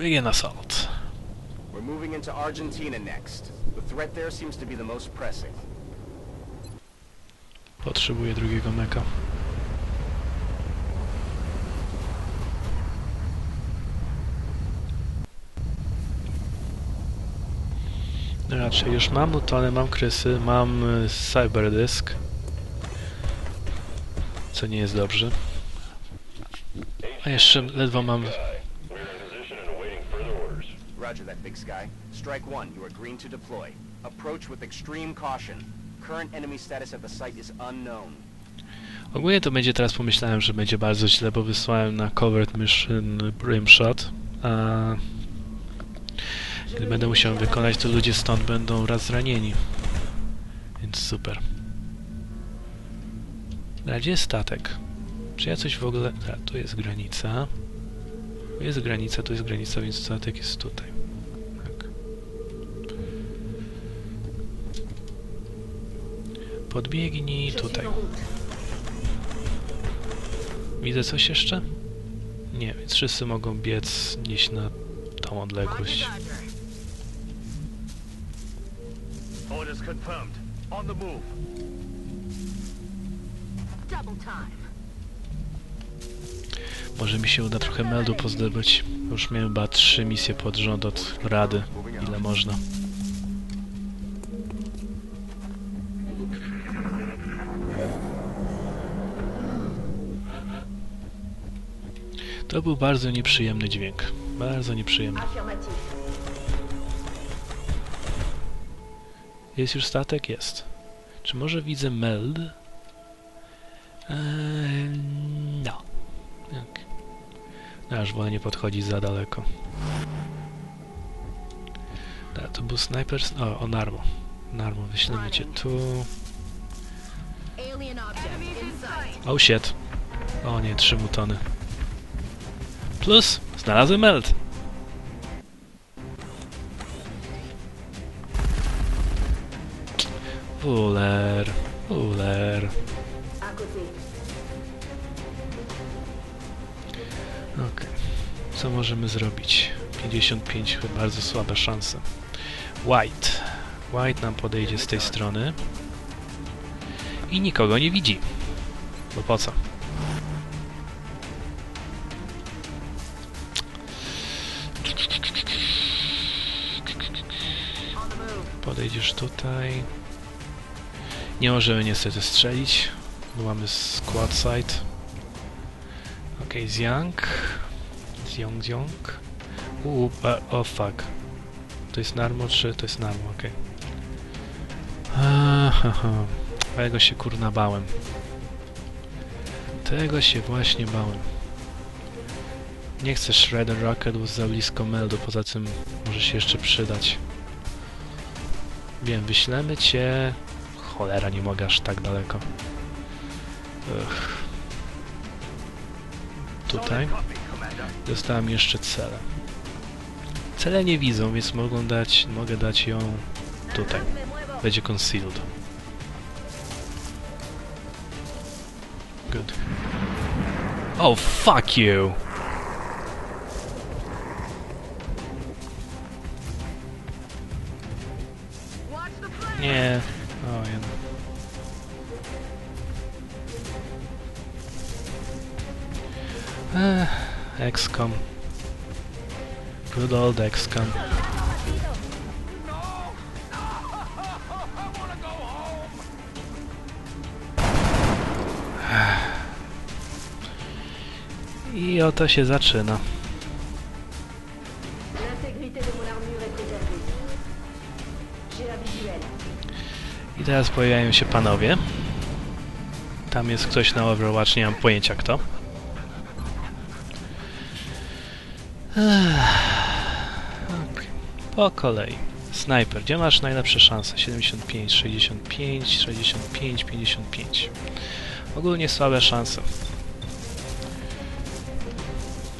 Begin assault. We're moving into Argentina next. The threat there seems to be the most pressing. Potrzebuję drugiego meka. Raczej już mam Newtony, mam Krysy, mam y, Cyberdysk. Co nie jest dobrze. A jeszcze ledwo mam... We're in position and awaiting further orders. Roger that, Big Sky. Strike one, you are green to deploy. Approach with extreme caution. Current enemy status at the site is unknown. Ogólnie to będzie teraz pomyślałem, że będzie bardzo źle, bo wysłałem na covert mission rimshot, a gdy będę musiał wykonać, to ludzie stąd będą raz zranieni. Więc super. A gdzie jest statek? Czy ja coś w ogóle... A, tu jest granica. Tu jest granica, tu jest granica, więc statek jest tutaj. Podbiegnij tutaj. Widzę coś jeszcze? Nie, więc wszyscy mogą biec gdzieś na tą odległość. Orders confirmed. On the move. Double time. Może mi się uda trochę meldu pozdobyć. Już miałem chyba trzy misje pod rząd od Rady. Ile można. To był bardzo nieprzyjemny dźwięk. Bardzo nieprzyjemny. Jest już statek? Jest. Czy może widzę meld? Eee, no. Tak. No, aż wolę nie podchodzić za daleko. Da, to był snajper... O, o Narmo. Narmo, wyślemy cię tu. Oh shit. O nie, trzy mutony. Plus, znalazłem meld. À côté. Okej. Co możemy zrobić? 55 chyba bardzo słabe szanse. White. White nam podejdzie z tej strony. I nikogo nie widzi. Bo po co? Podejdziesz tutaj. Nie możemy niestety strzelić, bo mamy squad side. Okej, okay, Zjang. Zjong, Zjong. Uuu, a- o fuck. To jest Narmo, czy to jest Narmo, okej. Okay. Tego się kurna bałem. Tego się właśnie bałem. Nie chcę Shredder Rocket, bo za blisko meldu, poza tym może się jeszcze przydać. Wiem, wyślemy cię... Cholera, nie mogę aż tak daleko. Ugh. Tutaj. Dostałem jeszcze cele. Cele nie widzą, więc mogą dać, mogę dać ją tutaj. Będzie concealed. Good. Oh, fuck you! Ech, XCOM. Good old XCOM. I oto się zaczyna. I teraz pojawiają się panowie. Tam jest ktoś na Overwatch, nie mam pojęcia kto. Ech, okej. Po kolei. Sniper, gdzie masz najlepsze szanse? 75, 65, 65, 55. Ogólnie słabe szanse.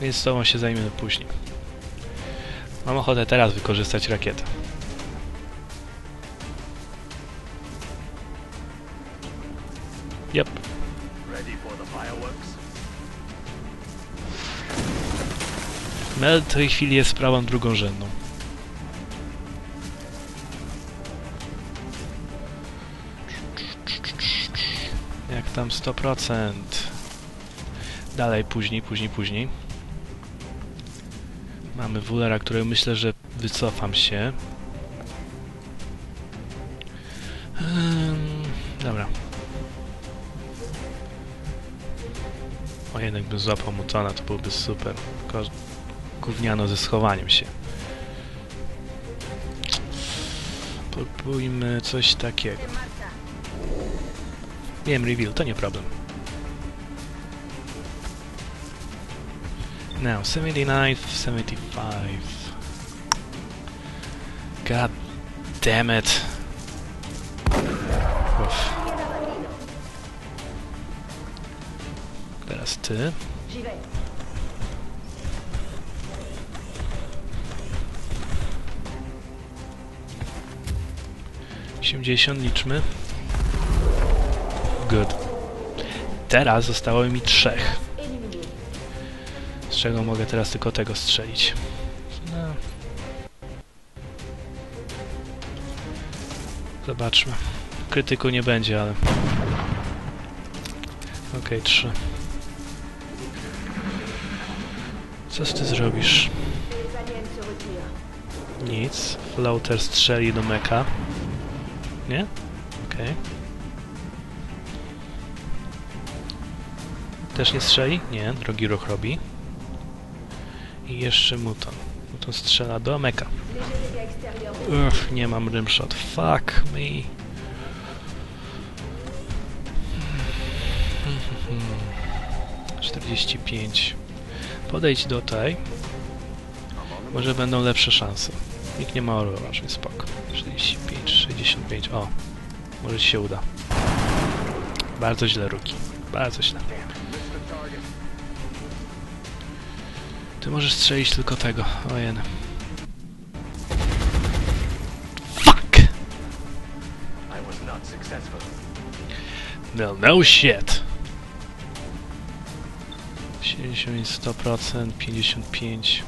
Więc z tobą się zajmiemy później. Mam ochotę teraz wykorzystać rakietę. Yep. Mel w tej chwili jest sprawą drugorzędną. Jak tam 100%? Dalej, później, później, później. Mamy Wulera, który myślę, że wycofam się. Ym, dobra. O, jednak bym złapał Mutona, to byłby super. Tylko gówniano ze schowaniem się. Próbujmy coś takiego. Wiem, reveal, to nie problem. Now, 79, 75. God damn it. Uff. Teraz ty. Liczmy. Good. Teraz zostało mi trzech. Z czego mogę teraz tylko tego strzelić. No. Zobaczmy. Krytyku nie będzie, ale... Okej, trzy. Co ty zrobisz? Nic. Floater strzeli do meka. Nie? Okej. Też nie strzeli? Nie, drogi ruch robi. I jeszcze Muton. Muton strzela do meka. Léger dégâts extérieurs. Uff, nie mam rimshot. Fuck me. 45. Podejdź do tej. Może będą lepsze szanse. Nikt nie ma orła, więc spoko. 45, 65. O, może ci się uda. Bardzo źle, Ruki. Bardzo źle. Ty możesz strzelić tylko tego. Ojen. Fuck! No, no shit. 70, 100%, 55.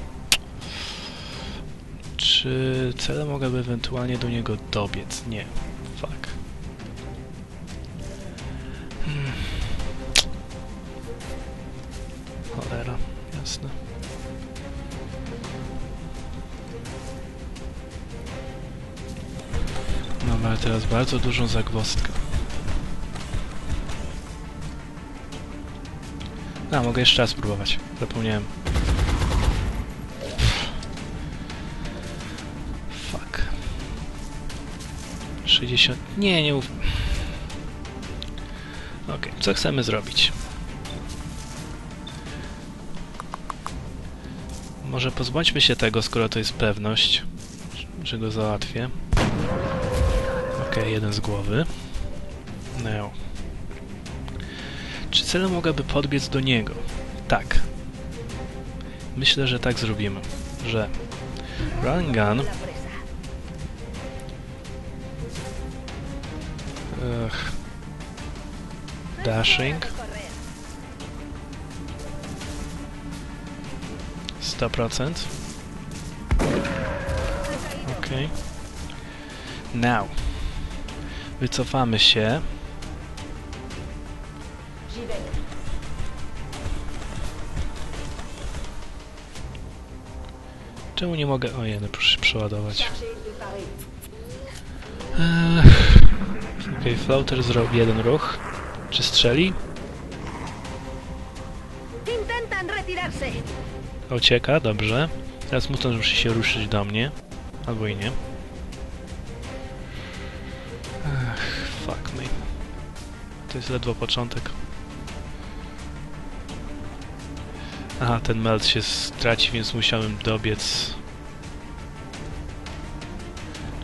Czy cele mogłaby ewentualnie do niego dobiec? Nie. Fuck. Hmm. Teraz bardzo dużą zagwozdkę. A, mogę jeszcze raz spróbować. Zapomniałem. Fuck. 60... Nie, nie uf... Okej, co chcemy zrobić? Może pozbądźmy się tego, skoro to jest pewność, że go załatwię. Jeden z głowy. No. Czy celem mogłaby podbiec do niego? Tak. Myślę, że tak zrobimy. Że run gun. Ugh. Dashing. Correr. 100%. Ok. Now. Wycofamy się. Czemu nie mogę... O jeden, proszę się przeładować. Okej, okay, floater zrobi jeden ruch. Czy strzeli? Ucieka, dobrze. Teraz mutant musi się ruszyć do mnie. Albo i nie. Fuck me. To jest ledwo początek. Aha, ten melt się straci, więc musiałem dobiec.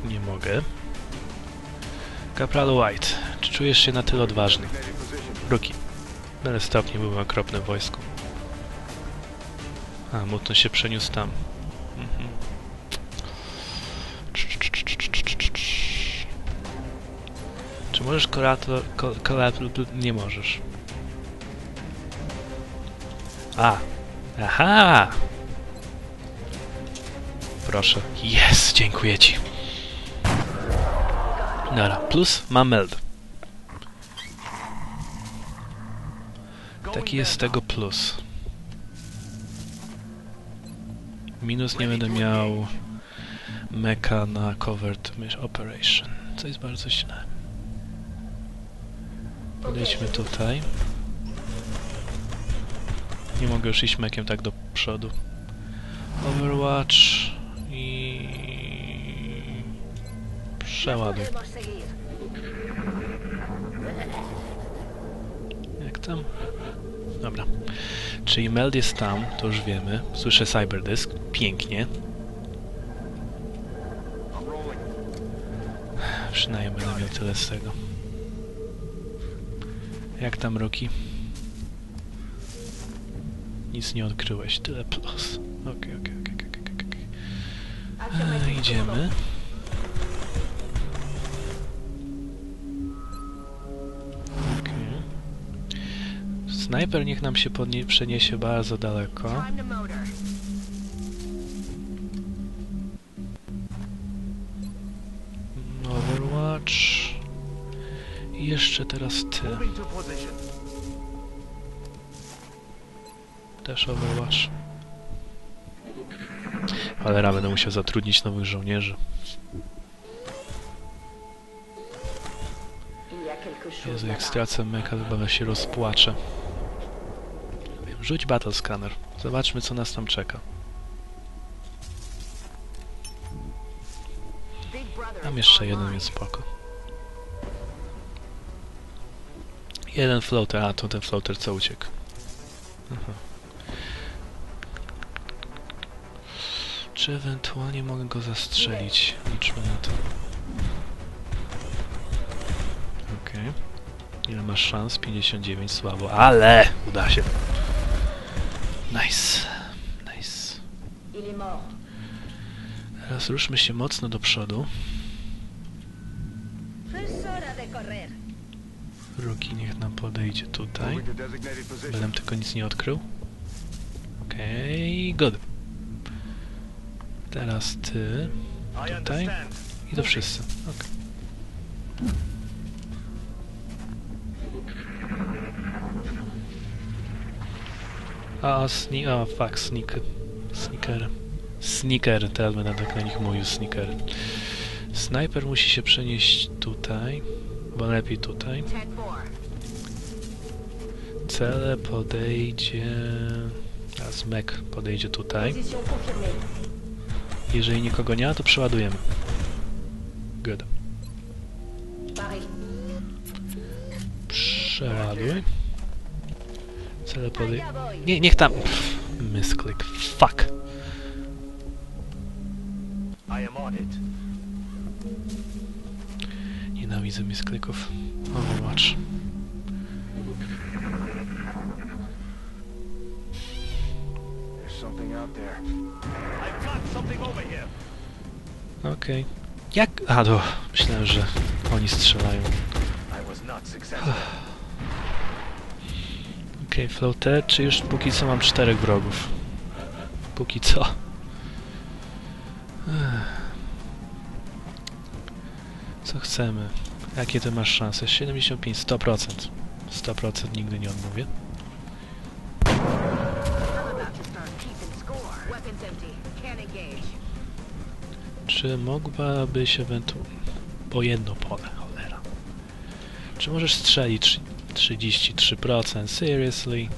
Nie mogę. Kapral White, czy czujesz się na tyle odważny? Ruki. Wiele stopni byłem okropny w wojsku. A, Muton się przeniósł tam. Możesz kolator... Kol, kolator... Nie możesz. A! Aha! proszę. Jest, dziękuję ci. Dobra, plus mam meld. Taki jest tego plus. Minus nie będę miał meka na covered operation, co jest bardzo źle. Podejdźmy tutaj. Nie mogę już iść mekiem tak do przodu. Overwatch i... Przeładuj. Jak tam? Dobra. Czyli Meld jest tam, to już wiemy. Słyszę Cyberdysk. Pięknie. Przynajmniej będę miał tyle z tego. Jak tam, Roki? Nic nie odkryłeś. Tyle plus. Okej, okej, okej, okej, okej, okej. E, matrix Idziemy. Okej. Snajper niech nam się przeniesie bardzo daleko. Overwatch. I jeszcze teraz ty. Też Overwatch. Cholera, będę musiał zatrudnić nowych żołnierzy. Jezu, jak stracę meka, to chyba się rozpłaczę. Wiem, Rzuć battle scanner. Zobaczmy, co nas tam czeka. Tam is jeszcze jeden jest spoko. Jeden floater, a to ten floater co uciekł. Aha. Czy ewentualnie mogę go zastrzelić? Liczmy na to. Okej. Ile masz szans? 59, słabo. Ale! Uda się. Nice. Nice. Teraz ruszmy się mocno do przodu. Ruki niech nam podejdzie tutaj. Będę tylko nic nie odkrył. Okej, good. Teraz ty tutaj i to wszyscy. Okay. A, sni... A, fuck, sneak... Sneaker. Sneaker, teraz będę tak na nich mówił, sneaker. Snajper musi się przenieść tutaj, bo lepiej tutaj. 10-4. Cele podejdzie... A Zmek podejdzie tutaj. Jeżeli nikogo nie ma, to przeładujemy. Good. Przeładuj. Cele podej... Nie, niech tam... Pff, Misklik. Fuck. Nienawidzę misklików. Overwatch. There's Okej. Jak... A, to... Myślałem, że oni strzelają. Okej, okay, floater, czy już póki co mam czterech wrogów? Póki co. Co chcemy? Jakie ty masz szanse? 75, 100%. 100% nigdy nie odmówię. Czy mogłabyś ewentualnie... Po jedno pole, cholera. Czy możesz strzelić trzy- 33%? Seriously?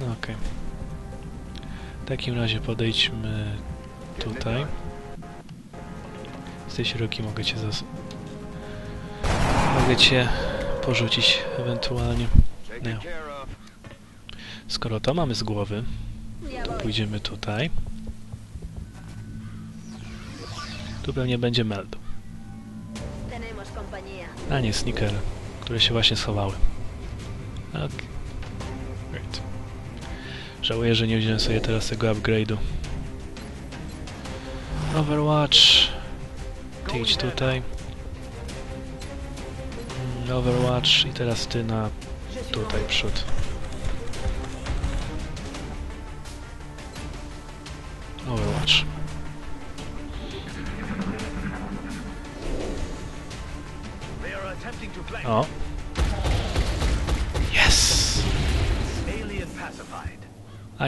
No okej. W takim razie podejdźmy tutaj. Jesteś Roki, mogę cię zas... Mogę cię porzucić ewentualnie. No. Skoro to mamy z głowy, to pójdziemy tutaj. Tu pewnie będzie meld. A nie, sneakery, które się właśnie schowały. Ok. Great. Żałuję, że nie wziąłem sobie teraz tego upgrade'u. Overwatch. Ty idź tutaj. Mm, Overwatch i teraz ty na tutaj przód.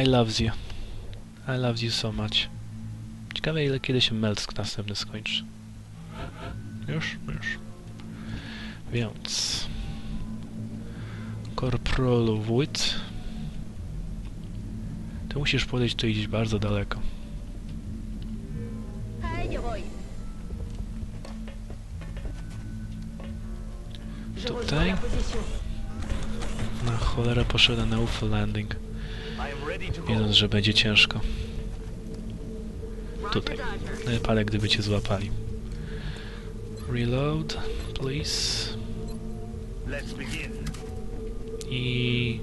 I loves you. I loves you so much. Ciekawe ile kiedy się Melsk następny skończy. Już? Już. Więc... Corporal Wood. Ty musisz podejść tu iść bardzo daleko. Tutaj. Na cholerę poszedłem na UFO landing, wiedząc, że będzie ciężko. Tutaj. Na wypadek, gdyby cię złapali. Reload, please. I...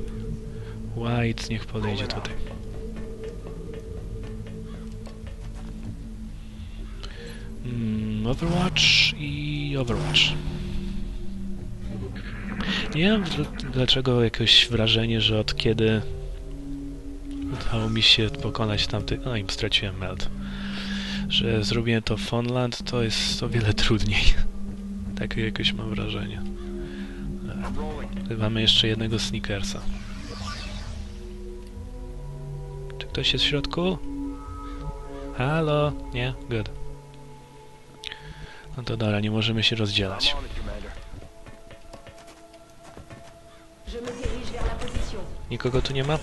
White niech podejdzie tutaj. Mm, Overwatch i Overwatch. Nie wiem dl- dlaczego jakieś wrażenie, że od kiedy udało mi się pokonać tamty... No i straciłem meld. Że zrobiłem to w Fonland, to jest o wiele trudniej. Takie jakoś mam wrażenie. Rolling. Mamy jeszcze jednego sneakersa. Czy ktoś jest w środku? Halo? Nie? Good. No to dobra, nie możemy się rozdzielać. Nikogo tu nie ma?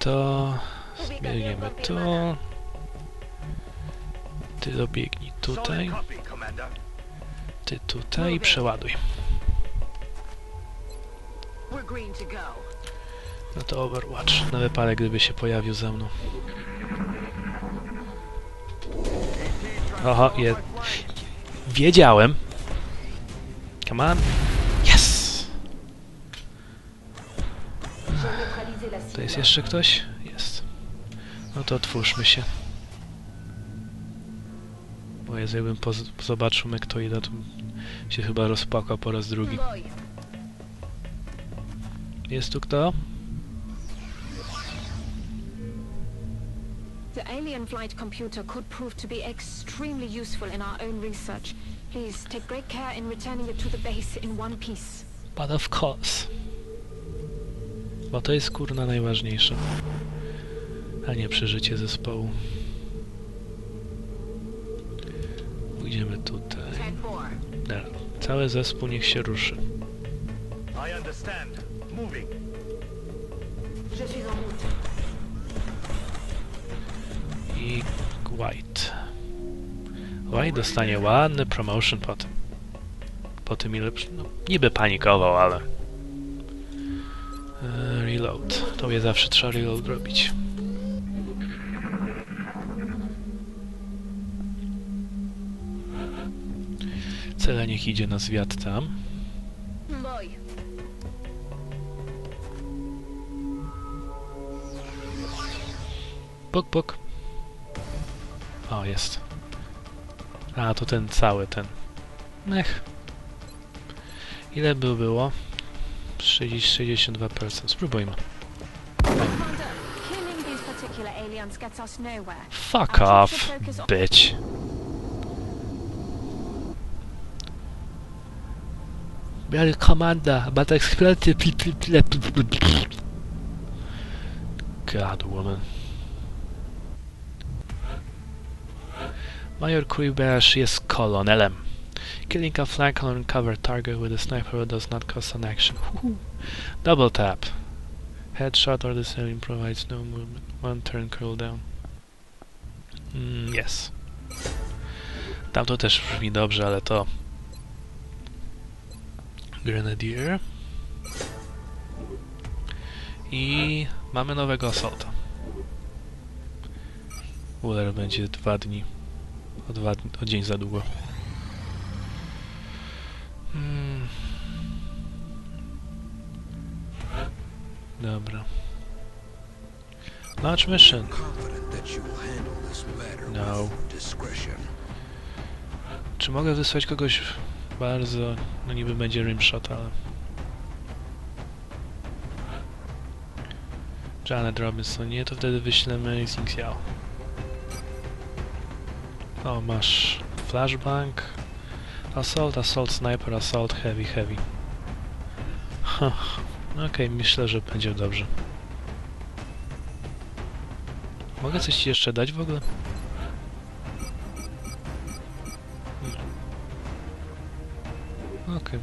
To... Biegniemy tu. Ty dobiegnij tutaj, ty tutaj i przeładuj. No to Overwatch. Na wypadek, gdyby się pojawił ze mną. Oho, je... Wiedziałem. Come on. Jest jeszcze ktoś? Jest. No to otwórzmy się. Bo jest jakbym zobaczył jak to idę, to się chyba rozpłakał po raz drugi. Jest tu kto? The alien flight computer could prove to be extremely useful in our own research. Please take great care in returning it to the base in one piece. But of course. Bo to jest kurna najważniejsze. A nie przeżycie zespołu. Pójdziemy tutaj. Dobra. Cały zespół niech się ruszy. I White. White dostanie ładny promotion po tym. Po tym ile... No, niby panikował, ale... Reload. To je zawsze trzeba reload robić. Cele niech idzie na zwiat tam. Puk, puk. O, jest. A, to ten cały, ten. Mech. Ile by było? 30, 62%. Spróbujmy. Fuck off, bitch. Biorę komanda, but exploity God, woman. Major Quibash jest kolonelem. Killing a flank on cover target with a sniper does not cost an action. Double tap. Headshot or the ceiling provides no movement. One turn cooldown. Mm, yes. Tam to też brzmi dobrze, ale to... Grenadier. I mamy nowego assaulta. Uller będzie dwa dni. O, dwa, o dzień za długo. Hmm. Dobra. Launch mission. No. Czy mogę wysłać kogoś bardzo... No niby będzie rimshot, ale... Janet Robinson, nie, to wtedy wyślemy Xing Xiao. O, masz flashbang. Assault, assault, sniper, assault, heavy, heavy. Ha, Okej, myślę, że będzie dobrze. Mogę coś ci jeszcze dać w ogóle? Okej.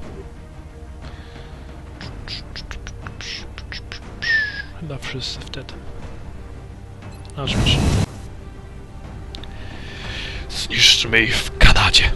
Chyba wszyscy wtedy. Aż proszę. Zniszczmy ich w Kanadzie.